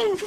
定住。